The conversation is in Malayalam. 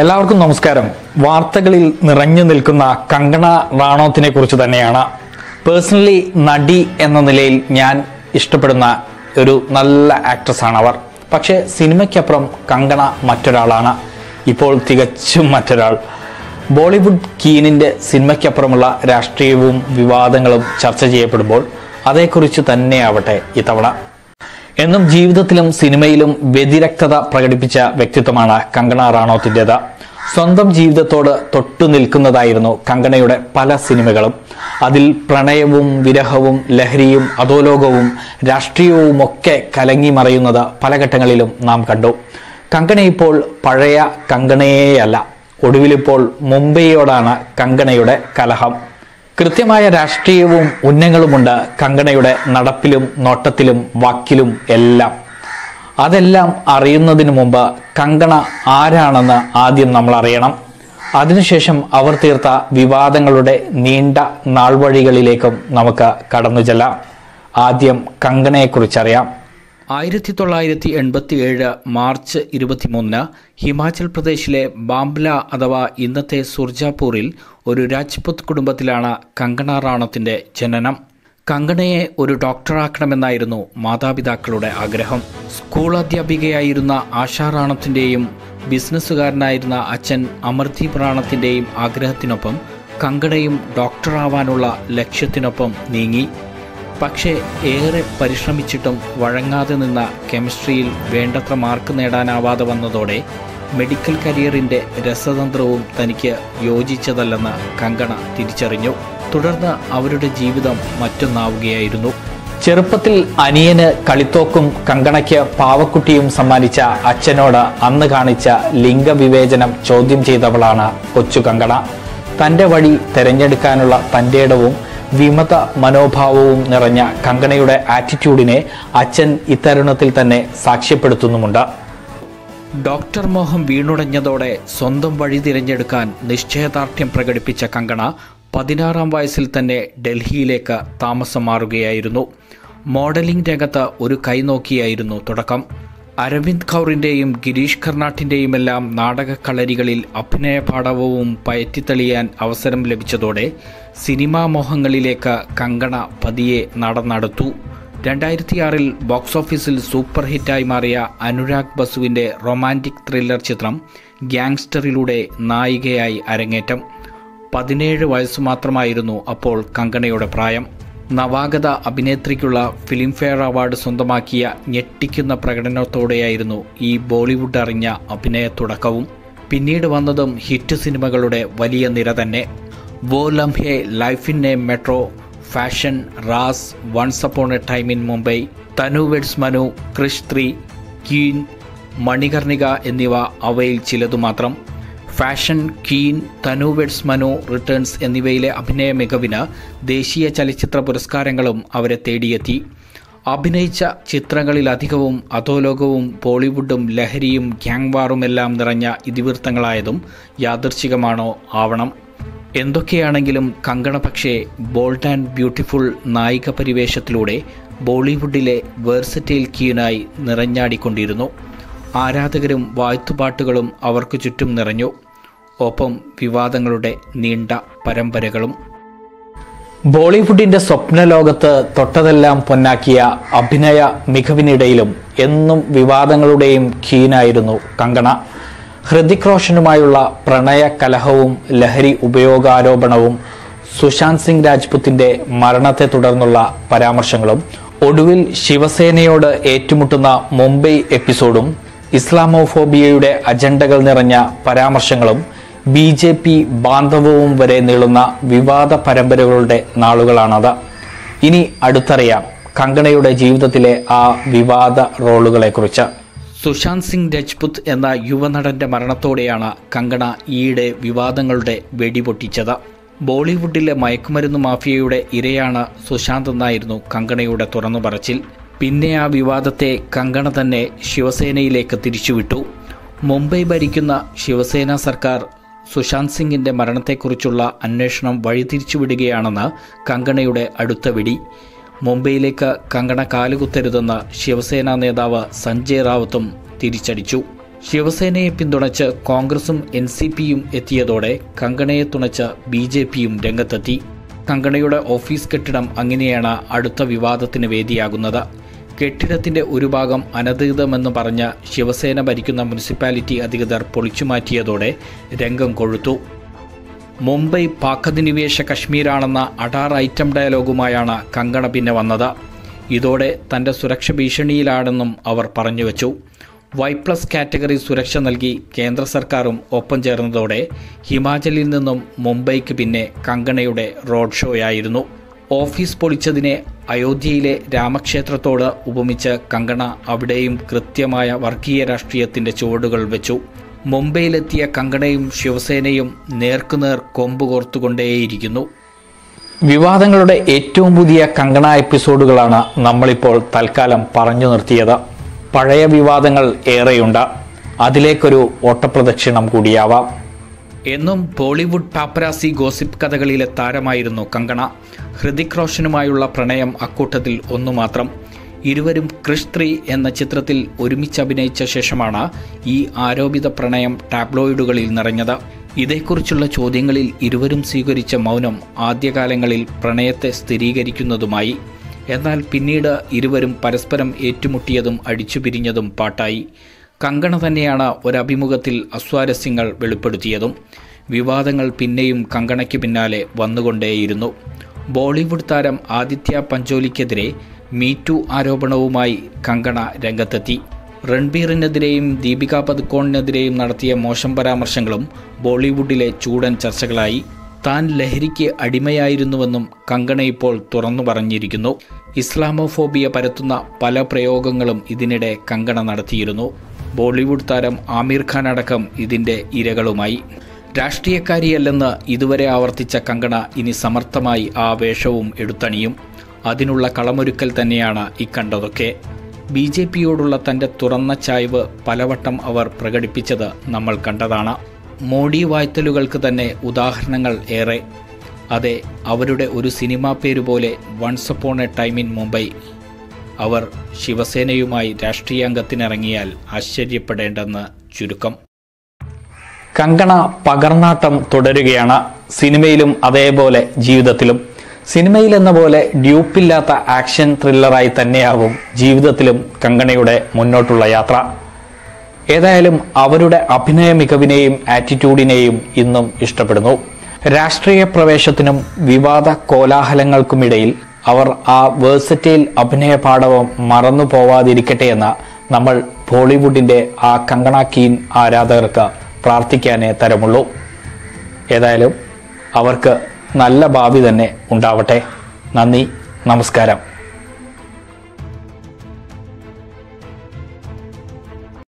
എല്ലാവർക്കും നമസ്കാരം. വാർത്തകളിൽ നിറഞ്ഞു നിൽക്കുന്ന കങ്കണ റാണോത്തിനെ കുറിച്ച് തന്നെയാണ്. പേഴ്സണലി നടി എന്ന നിലയിൽ ഞാൻ ഇഷ്ടപ്പെടുന്ന ഒരു നല്ല ആക്ട്രസ് ആണ് അവർ. പക്ഷേ സിനിമയ്ക്കപ്പുറം കങ്കണ മറ്റൊരാളാണ്. ഇപ്പോൾ തികച്ചും മറ്റൊരാൾ. ബോളിവുഡ് കീനിന്റെ സിനിമയ്ക്കപ്പുറമുള്ള രാഷ്ട്രീയവും വിവാദങ്ങളും ചർച്ച ചെയ്യപ്പെടുമ്പോൾ അതേക്കുറിച്ച് തന്നെയാവട്ടെ ഇത്തവണ. എന്നും ജീവിതത്തിലും സിനിമയിലും വ്യതിരക്തത പ്രകടിപ്പിച്ച വ്യക്തിത്വമാണ് കങ്കണ റാണോത്തിന്റെത്. സ്വന്തം ജീവിതത്തോട് തൊട്ടു നിൽക്കുന്നതായിരുന്നു കങ്കണയുടെ പല സിനിമകളും. അതിൽ പ്രണയവും വിരഹവും ലഹരിയും അധോലോകവും രാഷ്ട്രീയവും ഒക്കെ കലങ്ങി മറയുന്നത് പല ഘട്ടങ്ങളിലും നാം കണ്ടു. കങ്കണ ഇപ്പോൾ പഴയ കങ്കണയേയല്ല. ഒടുവിലിപ്പോൾ മുംബൈയോടാണ് കങ്കണയുടെ കലഹം. കൃത്യമായ രാഷ്ട്രീയവും ഉന്നങ്ങളുമുണ്ട് കങ്കണയുടെ നടപ്പിലും നോട്ടത്തിലും വാക്കിലും എല്ലാം. അതെല്ലാം അറിയുന്നതിന് മുമ്പ് കങ്കണ ആരാണെന്ന് ആദ്യം നമ്മൾ അറിയണം. അതിനുശേഷം അവർ തീർത്ത വിവാദങ്ങളുടെ നീണ്ട നാൾവഴികളിലേക്കും നമുക്ക് കടന്നു ചെല്ലാം. ആദ്യം കങ്കണയെക്കുറിച്ചറിയാം. ആയിരത്തി തൊള്ളായിരത്തി എൺപത്തി ഏഴ് മാർച്ച് ഇരുപത്തിമൂന്നിന് ഹിമാചൽ പ്രദേശിലെ ബാംബ്ല അഥവാ ഇന്നത്തെ സുർജാപൂറിൽ ഒരു രാജ്പുത് കുടുംബത്തിലാണ് കങ്കണ റാണത്തിന്റെ ജനനം. കങ്കണയെ ഒരു ഡോക്ടറാക്കണമെന്നായിരുന്നു മാതാപിതാക്കളുടെ ആഗ്രഹം. സ്കൂൾ അധ്യാപികയായിരുന്ന ആശാ റാണത്തിന്റെയും ബിസിനസ്സുകാരനായിരുന്ന അച്ഛൻ അമർദീപ് റാണത്തിന്റെയും ആഗ്രഹത്തിനൊപ്പം കങ്കണയും ഡോക്ടറാവാനുള്ള ലക്ഷ്യത്തിനൊപ്പം നീങ്ങി. പക്ഷേ ഏറെ പരിശ്രമിച്ചിട്ടും വഴങ്ങാതെ നിന്ന കെമിസ്ട്രിയിൽ വേണ്ടത്ര മാർക്ക് നേടാനാവാതെ വന്നതോടെ മെഡിക്കൽ കരിയറിന്റെ രസതന്ത്രവും തനിക്ക് യോജിച്ചതല്ലെന്ന് കങ്കണ തിരിച്ചറിഞ്ഞു. തുടർന്ന് അവരുടെ ജീവിതം മറ്റൊന്നാവുകയായിരുന്നു. ചെറുപ്പത്തിൽ അനിയന് കളിത്തോക്കും കങ്കണയ്ക്ക് പാവക്കുട്ടിയും സമ്മാനിച്ച അച്ഛനോട് അന്ന് കാണിച്ച ലിംഗവിവേചനം ചോദ്യം ചെയ്തവളാണ് കൊച്ചു കങ്കണ. തന്റെ വഴി തെരഞ്ഞെടുക്കാനുള്ള തന്റെ ഇടവും വിമത മനോഭാവവും നിറഞ്ഞ കങ്കണയുടെ ആറ്റിറ്റ്യൂഡിനെ അച്ഛൻ ഇത്തരുണത്തിൽ തന്നെ സാക്ഷ്യപ്പെടുത്തുന്നുമുണ്ട്. ഡോക്ടർ മോഹം വീണുടഞ്ഞതോടെ സ്വന്തം വഴി തിരഞ്ഞെടുക്കാൻ നിശ്ചയദാർഢ്യം പ്രകടിപ്പിച്ച കങ്കണ പതിനാറാം വയസ്സിൽ തന്നെ ഡൽഹിയിലേക്ക് താമസം മാറുകയായിരുന്നു. മോഡലിംഗ് രംഗത്ത് ഒരു കൈനോക്കിയായിരുന്നു തുടക്കം. അരവിന്ദ് കൗറിന്റെയും ഗിരീഷ് കർണാട്ടിന്റെയും എല്ലാം നാടകക്കളരികളിൽ അഭിനയ പാടവവും പയറ്റിത്തെളിയാൻ അവസരം ലഭിച്ചതോടെ സിനിമാ മോഹങ്ങളിലേക്ക് കങ്കണ പതിയെ നടന്നെടുത്തു. രണ്ടായിരത്തിയാറിൽ ബോക്സ് ഓഫീസിൽ സൂപ്പർ ഹിറ്റായി മാറിയ അനുരാഗ് ബസുവിന്റെ റൊമാന്റിക് ത്രില്ലർ ചിത്രം ഗ്യാങ്സ്റ്ററിലൂടെ നായികയായി അരങ്ങേറ്റം. പതിനേഴ് വയസ്സ് മാത്രമായിരുന്നു അപ്പോൾ കങ്കണയുടെ പ്രായം. നവാഗത അഭിനേത്രിക്കുള്ള ഫിലിംഫെയർ അവാർഡ് സ്വന്തമാക്കിയ ഞെട്ടിക്കുന്ന പ്രകടനത്തോടെയായിരുന്നു ഈ ബോളിവുഡ് അറിഞ്ഞ അഭിനയ തുടക്കവും. പിന്നീട് വന്നതും ഹിറ്റ് സിനിമകളുടെ വലിയ നിര തന്നെ. Woh Lamhe life in a metro fashion Raaz once upon a time in Mumbai Tanu weds Manu Krrish three queen Manikarnika എന്നിവ അവയിൽ ചിലതു മാത്രം fashion queen Tanu weds Manu returns എന്നിവയിലെ അഭിനയ മികവിന് ദേശീയ ചലച്ചിത്ര പുരസ്കാരങ്ങളും അവരെ തേടിയെത്തി. അഭിനയിച്ച ചിത്രങ്ങളിലധികവും അധോലോകവും ബോളിവുഡും ലഹരിയും ഗ്യാങ്വാറുമെല്ലാം നിറഞ്ഞ ഇതിവൃത്തങ്ങളായതും യാദൃച്ഛികമാണോ ആവണം. എന്തൊക്കെയാണെങ്കിലും കങ്കണ പക്ഷേ ബോൾഡ് ആൻഡ് ബ്യൂട്ടിഫുൾ നായിക പരിവേഷത്തിലൂടെ ബോളിവുഡിലെ വേഴ്സറ്റൈൽ കീനായി നിറഞ്ഞാടിക്കൊണ്ടിരുന്നു. ആരാധകരും വായ്ത്തുപാട്ടുകളും അവർക്ക് ചുറ്റും നിറഞ്ഞു. ഒപ്പം വിവാദങ്ങളുടെ നീണ്ട പരമ്പരകളും. ബോളിവുഡിന്റെ സ്വപ്ന ലോകത്ത് തൊട്ടതെല്ലാം പൊന്നാക്കിയ അഭിനയ മികവിനിടയിലും എന്നും വിവാദങ്ങളുടെയും കീനായിരുന്നു കങ്കണ. ഹൃതിക് റോഷനുമായുള്ള പ്രണയ കലഹവും ലഹരി ഉപയോഗാരോപണവും സുശാന്ത് സിംഗ് രാജ്പുത്തിന്റെ മരണത്തെ തുടർന്നുള്ള പരാമർശങ്ങളും ഒടുവിൽ ശിവസേനയോട് ഏറ്റുമുട്ടുന്ന മുംബൈ എപ്പിസോഡും ഇസ്ലാമോഫോബിയയുടെ അജണ്ടകൾ നിറഞ്ഞ പരാമർശങ്ങളും ബി ജെ പി ബാന്ധവവും വരെ നീളുന്ന വിവാദ പരമ്പരകളുടെ നാളുകളാണത്. ഇനി അടുത്തറിയാം കങ്കണയുടെ ജീവിതത്തിലെ ആ വിവാദ റോളുകളെക്കുറിച്ച്. സുശാന്ത് സിംഗ് രജ്പുത് എന്ന യുവനടന്റെ മരണത്തോടെയാണ് കങ്കണ ഈയിടെ വിവാദങ്ങളുടെ വെടിപൊട്ടിച്ചത് ബോളിവുഡിലെ മയക്കുമരുന്ന് മാഫിയയുടെ ഇരയാണ് സുശാന്ത് എന്നായിരുന്നു കങ്കണയുടെ തുറന്നു പറച്ചിൽ പിന്നെ ആ വിവാദത്തെ കങ്കണ തന്നെ ശിവസേനയിലേക്ക് തിരിച്ചുവിട്ടു. മുംബൈ ഭരിക്കുന്ന ശിവസേന സർക്കാർ സുശാന്ത് സിംഗിന്റെ മരണത്തെക്കുറിച്ചുള്ള അന്വേഷണം വഴിതിരിച്ചുവിടുകയാണെന്ന് കങ്കണയുടെ അടുത്ത വെടി. മുംബൈയിലേക്ക് കങ്കണ കാലുകുത്തരുതെന്ന് ശിവസേന നേതാവ് സഞ്ജയ് റാവത്തും തിരിച്ചടിച്ചു. ശിവസേനയെ പിന്തുണച്ച് കോൺഗ്രസും എൻ സി പിയും എത്തിയതോടെ കങ്കണയെ തുണച്ച് ബി ജെ പിയും രംഗത്തെത്തി. കങ്കണയുടെ ഓഫീസ് കെട്ടിടം അങ്ങനെയാണ് അടുത്ത വിവാദത്തിന് വേദിയാകുന്നത്. കെട്ടിടത്തിന്റെ ഒരു ഭാഗം അനധികൃതമെന്ന് പറഞ്ഞ ശിവസേന ഭരിക്കുന്ന മുനിസിപ്പാലിറ്റി അധികൃതർ പൊളിച്ചുമാറ്റിയതോടെ രംഗം കൊഴുത്തു. മുംബൈ പാക്കധിനിവേശ കശ്മീരാണെന്ന അടാർ ഐറ്റം ഡയലോഗുമായാണ് കങ്കണ പിന്നെ വന്നത്. ഇതോടെ തന്റെ സുരക്ഷ ഭീഷണിയിലാണെന്നും അവർ പറഞ്ഞുവെച്ചു. വൈ പ്ലസ് കാറ്റഗറി സുരക്ഷ നൽകി കേന്ദ്ര സർക്കാരും ഒപ്പം ചേർന്നതോടെ ഹിമാചലിൽ നിന്നും മുംബൈക്ക് പിന്നെ കങ്കണയുടെ റോഡ് ഷോയായിരുന്നു. ഓഫീസ് പൊളിച്ചതിനെ അയോധ്യയിലെ രാമക്ഷേത്രത്തോട് ഉപമിച്ച് കങ്കണ അവിടെയും കൃത്യമായ വർഗീയ രാഷ്ട്രീയത്തിന്റെ ചുവടുകൾ വെച്ചു. മുംബൈയിലെത്തിയ കങ്കണയും ശിവസേനയും നേർക്കുനേർ കൊമ്പ് കോർത്തുകൊണ്ടേയിരിക്കുന്നു. വിവാദങ്ങളുടെ ഏറ്റവും പുതിയ കങ്കണ എപ്പിസോഡുകളാണ് നമ്മളിപ്പോൾ തൽക്കാലം പറഞ്ഞു നിർത്തിയത്. പഴയ വിവാദങ്ങൾ ഏറെയുണ്ട്. അതിലേക്കൊരു ഓട്ടപ്രദക്ഷിണം കൂടിയാവാം. എന്നും ബോളിവുഡ് പാപ്പരാസി ഗോസിപ്പ് കഥകളിലെ താരമായിരുന്നു കങ്കണ. ഹൃതിക് റോഷനുമായുള്ള പ്രണയം അക്കൂട്ടത്തിൽ ഒന്നു മാത്രം ഇരുവരും ക്രിഷ് ത്രീ എന്ന ചിത്രത്തിൽ ഒരുമിച്ച് അഭിനയിച്ച ശേഷമാണ് ഈ ആരോപിത പ്രണയം ടാബ്ലോയിഡുകളിൽ നിറഞ്ഞത്. ഇതേക്കുറിച്ചുള്ള ചോദ്യങ്ങളിൽ ഇരുവരും സ്വീകരിച്ച മൗനം ആദ്യകാലങ്ങളിൽ പ്രണയത്തെ സ്ഥിരീകരിക്കുന്നതുമായി. എന്നാൽ പിന്നീട് ഇരുവരും പരസ്പരം ഏറ്റുമുട്ടിയതും അടിച്ചുപിരിഞ്ഞതും പാട്ടായി. കങ്കണ തന്നെയാണ് ഒരഭിമുഖത്തിൽ അസ്വാരസ്യങ്ങൾ വെളിപ്പെടുത്തിയതും വിവാദങ്ങൾ പിന്നെയും കങ്കണയ്ക്ക് പിന്നാലെ വന്നുകൊണ്ടേയിരുന്നു. ബോളിവുഡ് താരം ആദിത്യ പഞ്ചോലിക്കെതിരെ മീറ്റു ആരോപണവുമായി കങ്കണ രംഗത്തെത്തി. റൺബീറിനെതിരെയും ദീപിക പതുക്കോണിനെതിരെയും നടത്തിയ മോശം പരാമർശങ്ങളും ബോളിവുഡിലെ ചൂടൻ ചർച്ചകളായി. താൻ ലഹരിക്ക് അടിമയായിരുന്നുവെന്നും കങ്കണ ഇപ്പോൾ തുറന്നു പറഞ്ഞിരിക്കുന്നു. ഇസ്ലാമോഫോബിയ പരത്തുന്ന പല പ്രയോഗങ്ങളും ഇതിനിടെ കങ്കണ നടത്തിയിരുന്നു. ബോളിവുഡ് താരം ആമീർ ഖാൻ അടക്കം ഇതിന്റെ ഇരകളുമായി. രാഷ്ട്രീയക്കാരിയല്ലെന്ന് ഇതുവരെ ആവർത്തിച്ച കങ്കണ ഇനി സമർത്ഥമായി ആ വേഷവും എടുത്തണിയും. അതിനുള്ള കളമൊരുക്കൽ തന്നെയാണ് ഇക്കണ്ടതൊക്കെ ബി ജെ പിയോടുള്ള തന്റെ തുറന്ന ചായ്വ് പലവട്ടം അവർ പ്രകടിപ്പിച്ചത് നമ്മൾ കണ്ടതാണ്. മോഡി വായ്ത്തലുകൾക്ക് തന്നെ ഉദാഹരണങ്ങൾ ഏറെ. അതെ അവരുടെ ഒരു സിനിമാ പേര് പോലെ once upon a time in Mumbai. അവർ ശിവസേനയുമായി രാഷ്ട്രീയാംഗത്തിനിറങ്ങിയാൽ ആശ്ചര്യപ്പെടേണ്ടെന്ന് ചുരുക്കം. കങ്കണ പകർന്നാട്ടം തുടരുകയാണ് സിനിമയിലും അതേപോലെ ജീവിതത്തിലും. സിനിമയിൽ എന്ന പോലെ ഡ്യൂപ്പില്ലാത്ത ആക്ഷൻ ത്രില്ലറായി തന്നെയാകും ജീവിതത്തിലും കങ്കണയുടെ മുന്നോട്ടുള്ള യാത്ര. ഏതായാലും അവരുടെ അഭിനയ മികവിനെയും ആറ്റിറ്റ്യൂഡിനെയും ഇന്നും ഇഷ്ടപ്പെടുന്നു. രാഷ്ട്രീയ പ്രവേശത്തിനും വിവാദ കോലാഹലങ്ങൾക്കുമിടയിൽ അവർ ആ വേഴ്സറ്റൈൽ അഭിനയ പാഠവം മറന്നു പോവാതിരിക്കട്ടെ എന്ന് നമ്മൾ ബോളിവുഡിന്റെ ആ കങ്കണ കീൻ ആരാധകർക്ക് പ്രാർത്ഥിക്കാനേ തരമുള്ളൂ. ഏതായാലും അവർക്ക് നല്ല ഭാവി തന്നെ ഉണ്ടാവട്ടെ. നന്ദി നമസ്കാരം.